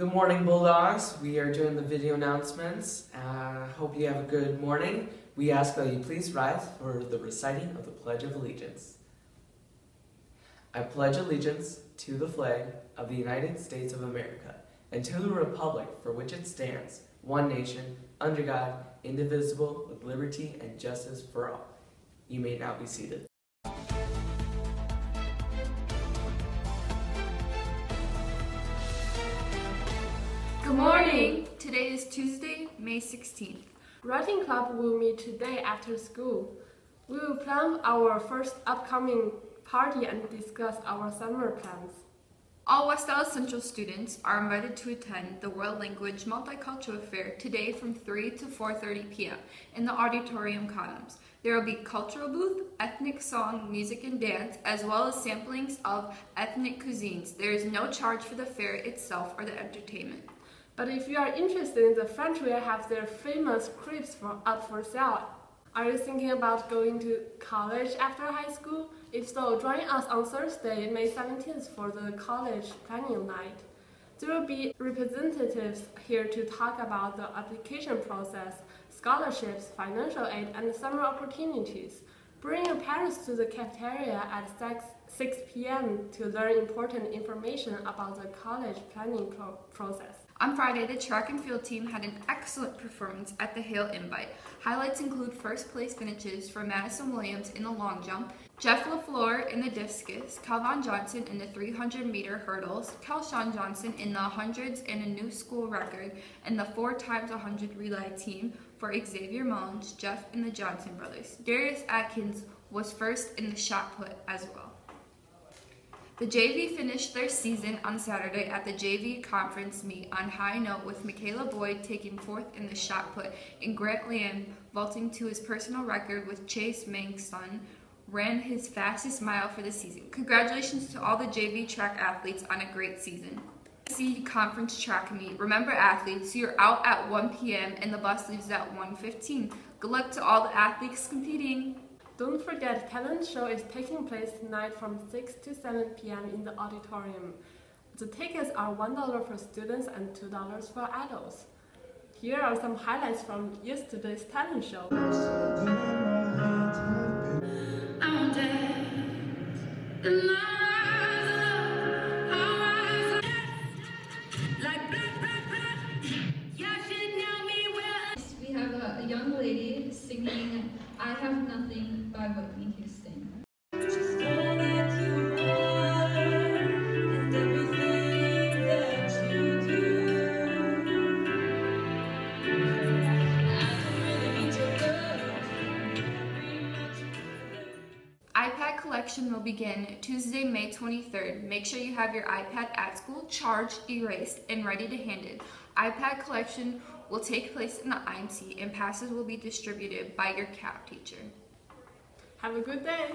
Good morning, Bulldogs. We are doing the video announcements. Uh, hope you have a good morning. We ask that you please rise for the reciting of the Pledge of Allegiance. I pledge allegiance to the flag of the United States of America and to the republic for which it stands, one nation, under God, indivisible, with liberty and justice for all. You may now be seated. Good morning! Today is Tuesday, May 16th. Writing Club will meet today after school. We will plan our first upcoming party and discuss our summer plans. All West Allis Central students are invited to attend the World Language Multicultural Fair today from 3 to 4.30 p.m. in the Auditorium Columns. There will be cultural booth, ethnic song, music and dance, as well as samplings of ethnic cuisines. There is no charge for the fair itself or the entertainment. But if you are interested in the French will have their famous crepes for, up for sale. Are you thinking about going to college after high school? If so, join us on Thursday, May 17th for the college planning night. There will be representatives here to talk about the application process, scholarships, financial aid, and summer opportunities. Bring your parents to the cafeteria at 6, 6 p.m. to learn important information about the college planning pro process. On Friday, the track and field team had an excellent performance at the Hale Invite. Highlights include first place finishes for Madison Williams in the long jump, Jeff LaFleur in the discus, Calvin Johnson in the 300 meter hurdles, Kelshawn Johnson in the hundreds and a new school record, and the 4 times 100 relay team for Xavier Mullins, Jeff, and the Johnson brothers. Darius Atkins was first in the shot put as well. The JV finished their season on Saturday at the JV conference meet on high note with Michaela Boyd taking fourth in the shot put and Grant Lamb vaulting to his personal record with Chase Mangson ran his fastest mile for the season. Congratulations to all the JV track athletes on a great season. See conference track meet. Remember athletes, you're out at 1 p.m. and the bus leaves at 1.15. Good luck to all the athletes competing. Don't forget, talent show is taking place tonight from 6 to 7 p.m. in the auditorium. The tickets are $1 for students and $2 for adults. Here are some highlights from yesterday's talent show. We have a, a young lady singing I Have Nothing by Whitney Houston. iPad collection will begin Tuesday, May 23rd. Make sure you have your iPad at school charged, erased, and ready to hand in. iPad collection will take place in the IMC and passes will be distributed by your CAP teacher. Have a good day!